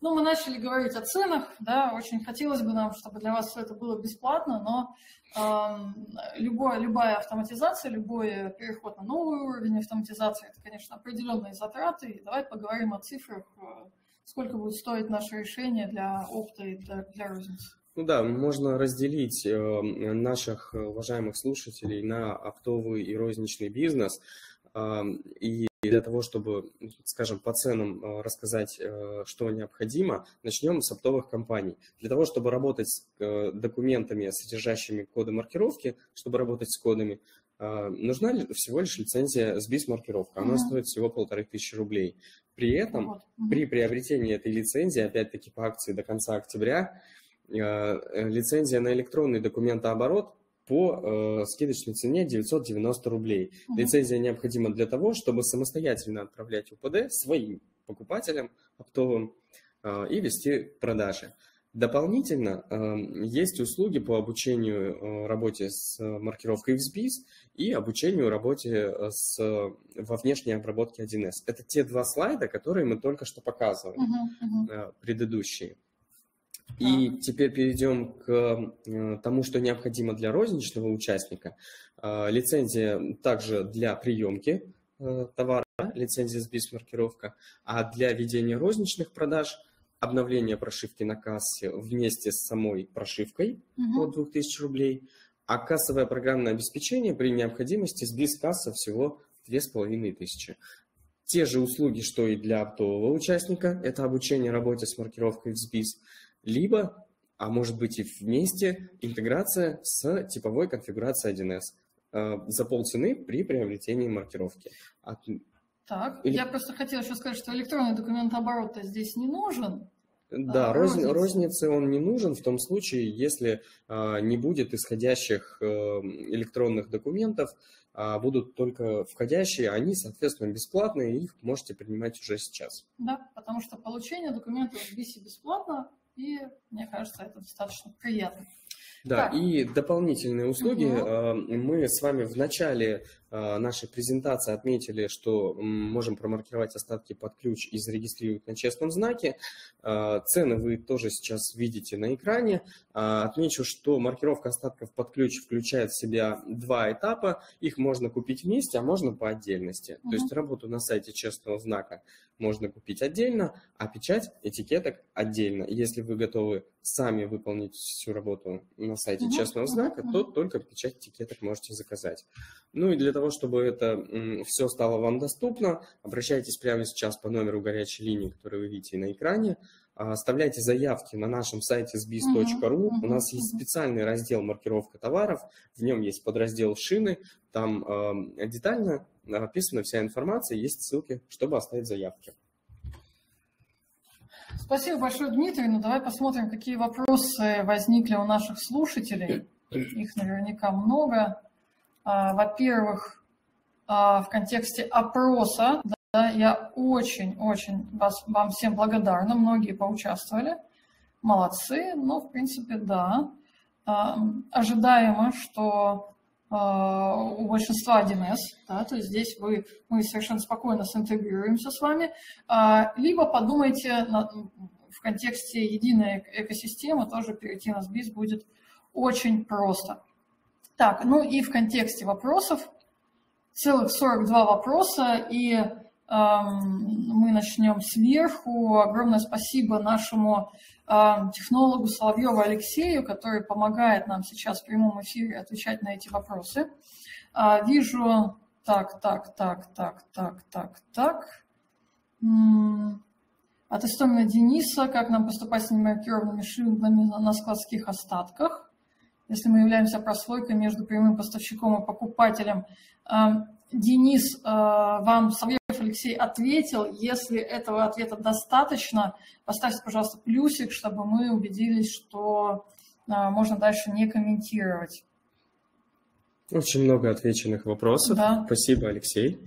Ну, мы начали говорить о ценах, да, очень хотелось бы нам, чтобы для вас все это было бесплатно, но э, любое, любая автоматизация, любой переход на новый уровень автоматизации, это, конечно, определенные затраты, и давай поговорим о цифрах, э, сколько будет стоить наше решение для опта и для, для розницы. Ну да, можно разделить э, наших уважаемых слушателей на оптовый и розничный бизнес. Э, и для того, чтобы, скажем, по ценам э, рассказать, что необходимо, начнем с оптовых компаний. Для того, чтобы работать с документами, содержащими коды маркировки, чтобы работать с кодами, нужна всего лишь лицензия с BIS-маркировкой. Она mm-hmm. стоит всего полторы тысячи рублей. При этом, mm-hmm. при приобретении этой лицензии, опять-таки по акции до конца октября, Э, лицензия на электронный документооборот по э, скидочной цене 990 рублей. Угу. Лицензия необходима для того, чтобы самостоятельно отправлять УПД своим покупателям оптовым э, и вести продажи. Дополнительно э, есть услуги по обучению э, работе с маркировкой XBIS и обучению работе с, во внешней обработке 1С. Это те два слайда, которые мы только что показывали, uh-huh, uh-huh. предыдущие. И теперь перейдем к э, тому, что необходимо для розничного участника. Э, лицензия также для приемки э, товара, лицензия с бис-маркировка, а для ведения розничных продаж обновление прошивки на кассе вместе с самой прошивкой угу. от 2000 рублей, а кассовое программное обеспечение при необходимости с бис-касса всего 2500. Те же услуги, что и для оптового участника, это обучение работе с маркировкой в СБИС, либо, а может быть и вместе, интеграция с типовой конфигурацией 1С э, за полцены при приобретении маркировки. От... Так, Или... я просто хотела еще сказать, что электронный документооборот здесь не нужен. Да, а, роз... розницы он не нужен в том случае, если а, не будет исходящих а, электронных документов, а будут только входящие, они, соответственно, бесплатные, их можете принимать уже сейчас. Да, потому что получение документов в BIS бесплатно, и мне кажется, это достаточно приятно. Да, так. и дополнительные услуги. Угу. Мы с вами в начале нашей презентации отметили, что можем промаркировать остатки под ключ и зарегистрировать на честном знаке. А, цены вы тоже сейчас видите на экране. Отмечу, что маркировка остатков под ключ включает в себя два этапа. Их можно купить вместе, а можно по отдельности. Угу. То есть работу на сайте честного знака можно купить отдельно, а печать этикеток отдельно. Если вы готовы сами выполнить всю работу на сайте uh-huh, честного знака, uh-huh. то только печать этикеток можете заказать. Ну и для того, чтобы это все стало вам доступно, обращайтесь прямо сейчас по номеру горячей линии, который вы видите на экране. оставляйте заявки на нашем сайте sbiz.ru. У нас есть специальный раздел маркировка товаров, в нем есть подраздел шины, там э, детально описана вся информация, есть ссылки, чтобы оставить заявки. Спасибо большое, Дмитрий. Ну, давай посмотрим, какие вопросы возникли у наших слушателей. Их наверняка много. А, во-первых, а, в контексте опроса, да, я очень-очень вам всем благодарна. Многие поучаствовали. Молодцы. Но, в принципе, да. А, ожидаемо, что у большинства 1С, да, то есть здесь вы, мы совершенно спокойно синтегрируемся с вами, либо подумайте на, в контексте единой экосистемы, тоже перейти на SBIS будет очень просто. Так, ну и в контексте вопросов, целых 42 вопроса, и эм, мы начнем сверху. Огромное спасибо нашему эм, технологу Соловьеву Алексею, который помогает нам сейчас в прямом эфире отвечать на эти вопросы. Э, вижу, так, так, так, так, так, так, так. От Истомина Дениса, как нам поступать с немаркированными шинами на складских остатках если мы являемся прослойкой между прямым поставщиком и покупателем. Эм, Денис, э, вам Савьев Алексей ответил. Если этого ответа достаточно, поставьте, пожалуйста, плюсик, чтобы мы убедились, что э, можно дальше не комментировать. Очень много отвеченных вопросов. Да. Спасибо, Алексей.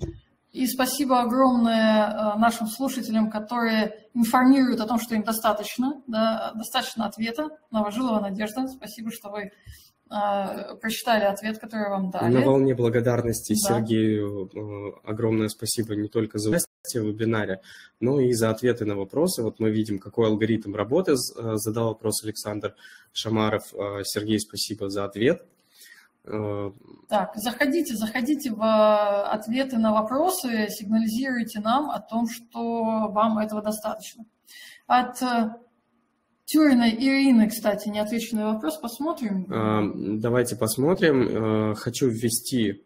И спасибо огромное э, нашим слушателям, которые информируют о том, что им достаточно, да, достаточно ответа. Новожилова Надежда, спасибо, что вы э, прочитали ответ, который вам дали. На волне благодарности да. Сергею э, огромное спасибо не только за участие в вебинаре, но и за ответы на вопросы. Вот мы видим, какой алгоритм работы задал вопрос Александр Шамаров. Сергей, спасибо за ответ. Э, так, заходите, заходите в э, ответы на вопросы, сигнализируйте нам о том, что вам этого достаточно. От э, Тюриной Ирины, кстати, неотвеченный вопрос, посмотрим. Давайте посмотрим. Хочу ввести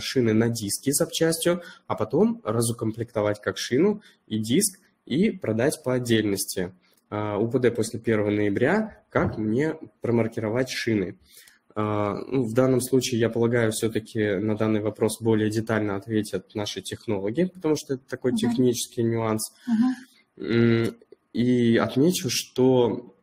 шины на диски запчастью, а потом разукомплектовать как шину и диск и продать по отдельности. УПД после 1 ноября, как мне промаркировать шины. А, ну, в данном случае, я полагаю, все-таки на данный вопрос более детально ответят наши технологи, потому что это такой uh-huh. технический нюанс. Uh-huh. И отмечу, что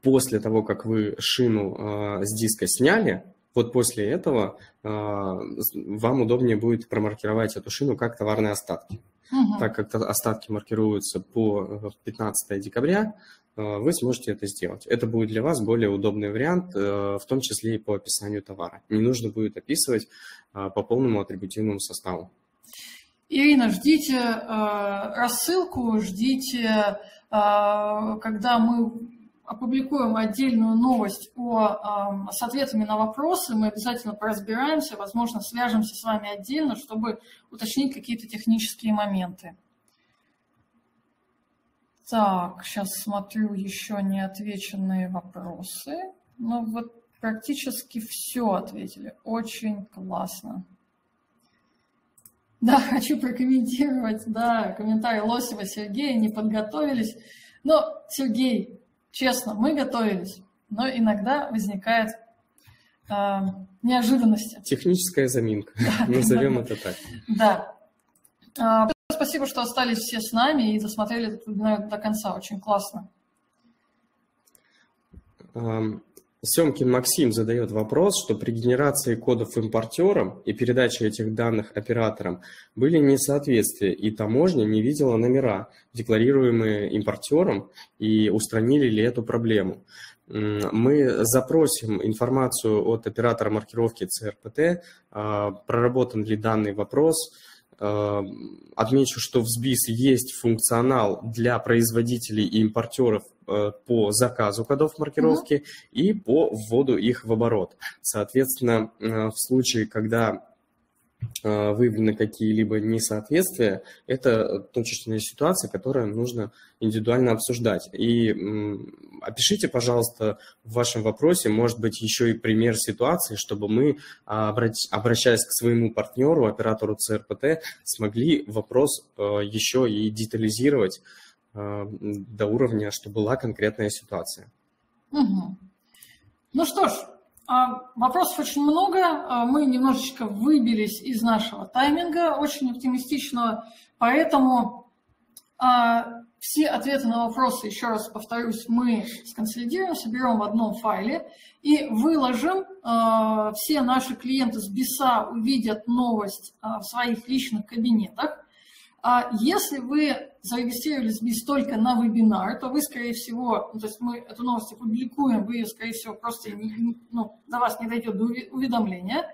после того, как вы шину э, с диска сняли, вот после этого э, вам удобнее будет промаркировать эту шину как товарные остатки. Uh-huh. Так как остатки маркируются по 15 декабря, Э, вы сможете это сделать. Это будет для вас более удобный вариант, э, в том числе и по описанию товара. Не нужно будет описывать э, по полному атрибутивному составу. Ирина, ждите рассылку, ждите, когда мы опубликуем отдельную новость о, с ответами на вопросы, мы обязательно поразбираемся, возможно, свяжемся с вами отдельно, чтобы уточнить какие-то технические моменты. Так, сейчас смотрю еще неотвеченные вопросы. Ну вот практически все ответили. Очень классно. Да, хочу прокомментировать, да, комментарий Лосева Сергея, не подготовились. Но, Сергей, честно, мы готовились, но иногда возникает э, неожиданности. Техническая заминка, назовем это так. Да. Спасибо, что остались все с нами и досмотрели этот вебинар до конца. Очень классно. Семкин Максим задает вопрос, что при генерации кодов импортерам и передаче этих данных операторам были несоответствия, и таможня не видела номера, декларируемые импортером, и устранили ли эту проблему. Мы запросим информацию от оператора маркировки ЦРПТ, а, проработан ли данный вопрос, Эм, отмечу, что в СБИС есть функционал для производителей и импортеров э, по заказу кодов маркировки mm и по вводу их в оборот. Соответственно, э, в случае, когда выявлены какие-либо несоответствия, это точечная ситуация, которую нужно индивидуально обсуждать. И опишите, пожалуйста, в вашем вопросе, может быть, еще и пример ситуации, чтобы мы, обращаясь к своему партнеру, оператору ЦРПТ, смогли вопрос э, еще и детализировать, до уровня, что была конкретная ситуация. Угу. Ну что ж, а, вопросов очень много. А, мы немножечко выбились из нашего тайминга, очень оптимистичного, поэтому а, все ответы на вопросы, еще раз повторюсь, мы сконсолидируем, соберем в одном файле и выложим. Все наши клиенты с БИСа увидят новость в своих личных кабинетах. А если вы зарегистрировались без только на вебинар, то вы, скорее всего, ну, то есть мы эту новость опубликуем, вы ее, скорее всего, просто не, ну, до вас не дойдет до уведомления,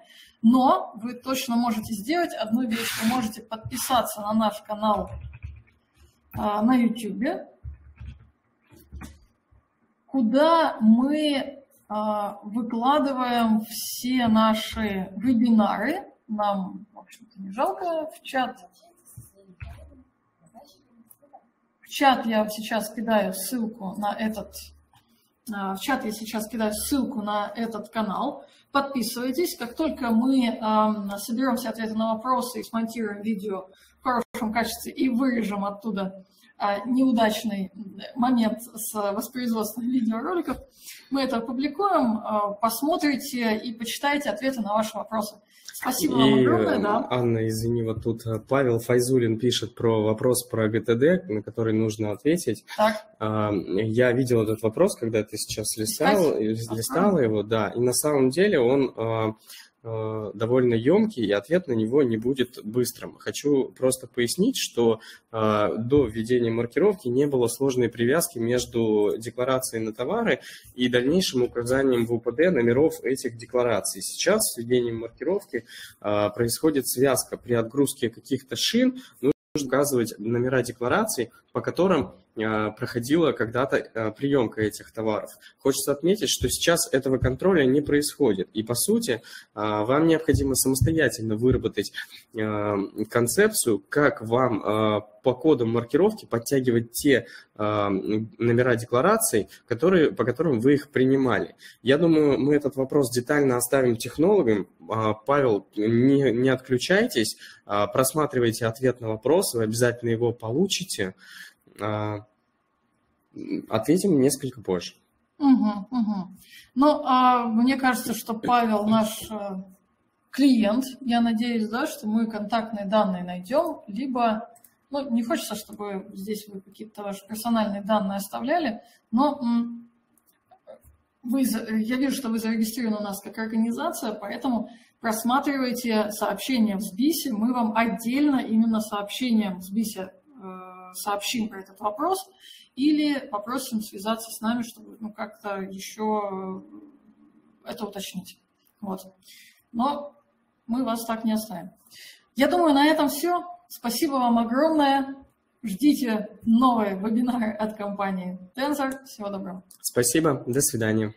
но вы точно можете сделать одну вещь. Вы можете подписаться на наш канал а, на YouTube, куда мы а, выкладываем все наши вебинары. Нам, в общем-то, не жалко в чат чат я сейчас кидаю ссылку на этот, а, в чат я сейчас кидаю ссылку на этот канал. Подписывайтесь. Как только мы соберем все ответы на вопросы и смонтируем видео в хорошем качестве и вырежем оттуда а, неудачный момент с воспроизводством видеороликов, мы это опубликуем, а, посмотрите и почитайте ответы на ваши вопросы. Спасибо вам огромное, да. Анна, извини, вот тут э, Павел Файзулин пишет про вопрос про ГТД, на который нужно ответить. Так. Я видел этот вопрос, когда ты сейчас листал, листала его, да, и на самом деле он а, Э, довольно емкий, и ответ на него не будет быстрым. Хочу просто пояснить, что э, до введения маркировки не было сложной привязки между декларацией на товары и дальнейшим указанием в УПД номеров этих деклараций. Сейчас с введением маркировки э, происходит связка. При отгрузке каких-то шин нужно указывать номера деклараций, по которым а, проходила когда-то а, приемка этих товаров. Хочется отметить, что сейчас этого контроля не происходит. И, по сути, а, вам необходимо самостоятельно выработать концепцию, как вам по кодам маркировки подтягивать те номера деклараций, которые, по которым вы их принимали. Я думаю, мы этот вопрос детально оставим технологам. Павел, не, не отключайтесь, просматривайте ответ на вопрос, вы обязательно его получите. А, ответим несколько позже. Угу, угу. Ну, а мне кажется, что Павел наш э, клиент. Я надеюсь, да, что мы контактные данные найдем, либо, ну, не хочется, чтобы здесь вы какие-то ваши персональные данные оставляли, но вы, я вижу, что вы зарегистрированы у нас как организация, поэтому просматривайте сообщения в СБИСе. Мы вам отдельно именно сообщением в СБИСе сообщим про этот вопрос или попросим связаться с нами, чтобы ну, как-то еще это уточнить. Вот. Но мы вас так не оставим. Я думаю, на этом все. Спасибо вам огромное. Ждите новые вебинары от компании Tensor. Всего доброго. Спасибо. До свидания.